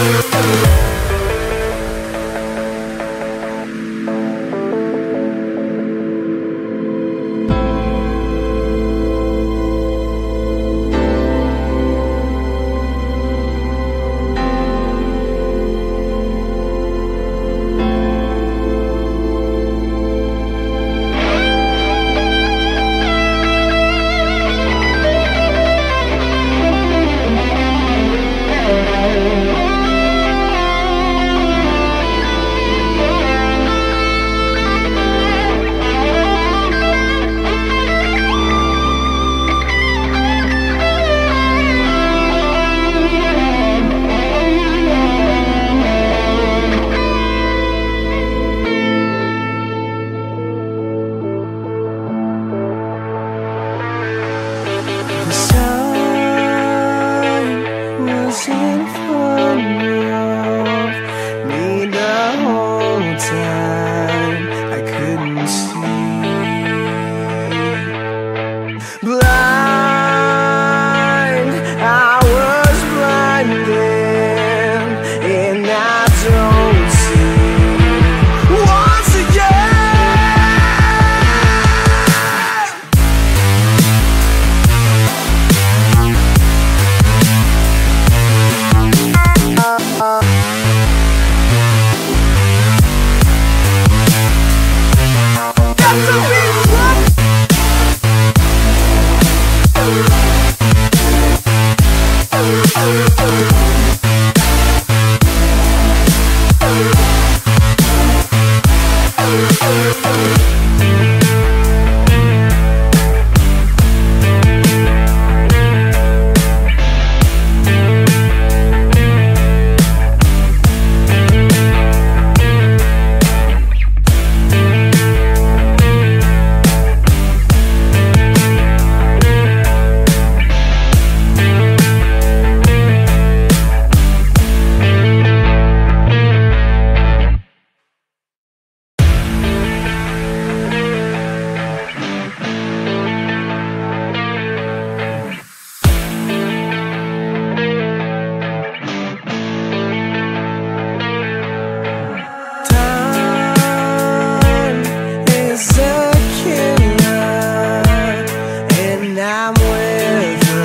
Yeah. thankful of me the whole time.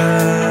love.